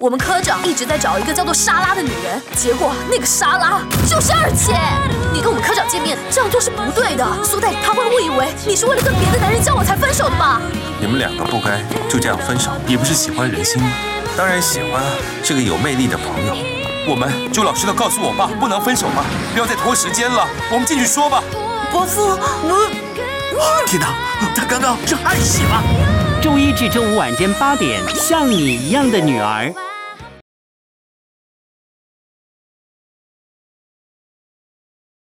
我们科长一直在找一个叫做莎拉的女人，结果那个莎拉就是二姐。你跟我们科长见面这样做是不对的，苏代他会误以为你是为了跟别的男人交往才分手的吧？你们两个不该就这样分手，你不是喜欢人心吗？当然喜欢啊，这个有魅力的朋友。我们就老实的告诉我爸，不能分手吗？不要再拖时间了，我们进去说吧。伯父，我，天哪，他刚刚是暗喜了。周一至周五晚间八点，像你一样的女儿。